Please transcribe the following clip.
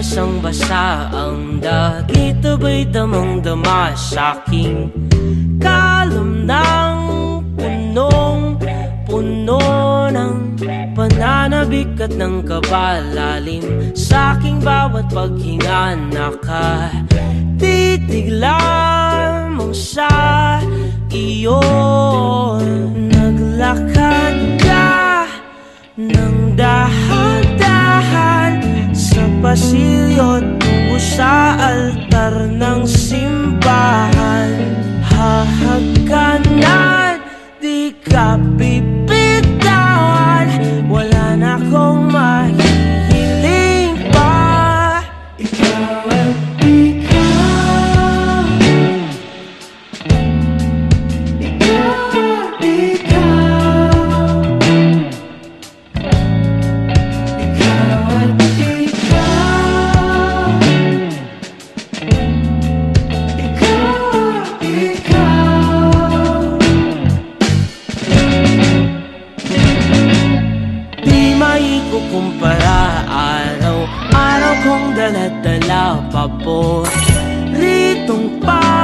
basang-basa ang dagit Abay damang-dama sa'king kalom ng punong-puno ng pananabik at ng kabalalim? Sa aking bawat paghinga nakatitig lamang sa iyo Naglakad ka ng dahan-dahan Sa pasilyo tungo sa altar ng Di maikukumpara Araw-araw kong daladala pa po Ritong pa